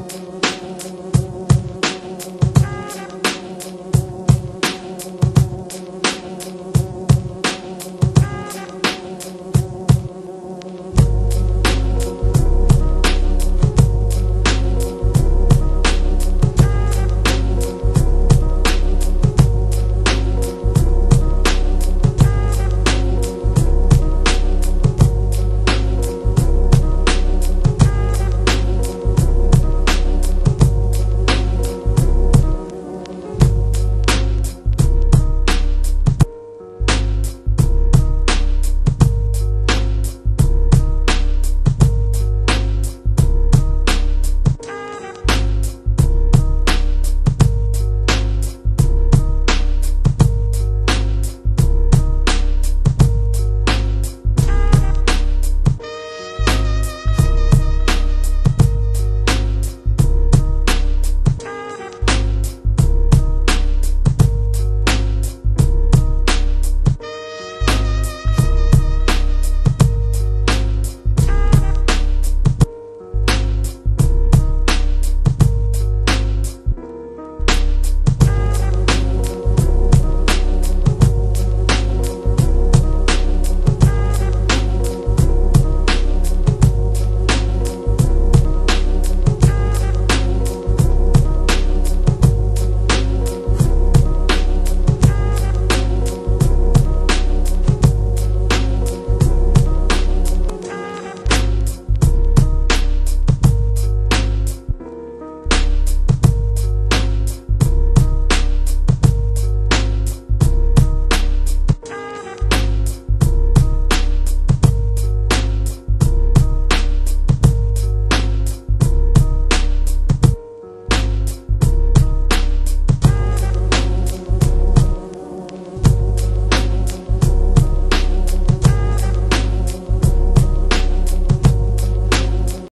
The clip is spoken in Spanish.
amor.